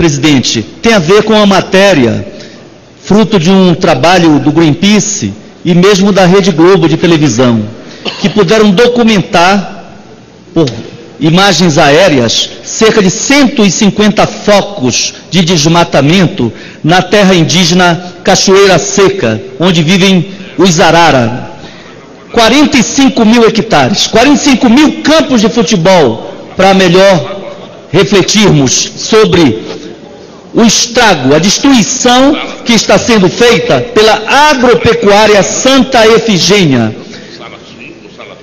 presidente, tem a ver com a matéria, fruto de um trabalho do Greenpeace e mesmo da Rede Globo de televisão, que puderam documentar, por imagens aéreas, cerca de 150 focos de desmatamento na terra indígena Cachoeira Seca, onde vivem os Arara. 45 mil hectares, 45 mil campos de futebol, para melhor refletirmos sobre o estrago, a destruição que está sendo feita pela agropecuária Santa Efigênia.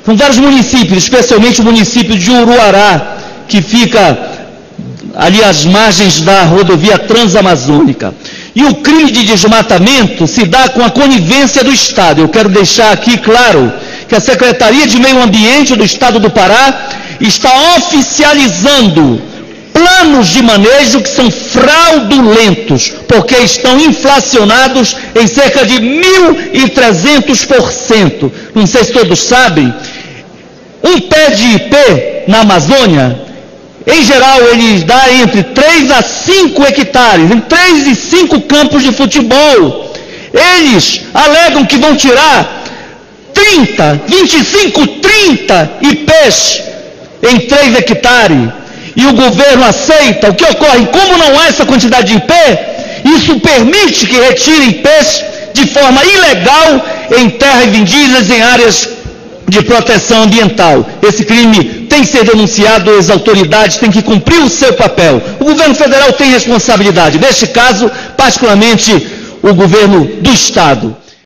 São vários municípios, especialmente o município de Uruará, que fica ali às margens da rodovia transamazônica. E o crime de desmatamento se dá com a conivência do Estado. Eu quero deixar aqui claro que a Secretaria de Meio Ambiente do Estado do Pará está oficializando planos de manejo que são fraudulentos, porque estão inflacionados em cerca de 1.300%. Não sei se todos sabem, um pé de ipê na Amazônia, em geral, ele dá entre 3 a 5 hectares, em 3 e 5 campos de futebol. Eles alegam que vão tirar 30, 25, 30 ipês em 3 hectares. E o governo aceita. O que ocorre? Como não há essa quantidade de ipê, isso permite que retirem ipês de forma ilegal em terras indígenas, em áreas de proteção ambiental. Esse crime tem que ser denunciado, as autoridades têm que cumprir o seu papel. O governo federal tem responsabilidade, neste caso, particularmente o governo do Estado.